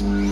Mm-hmm.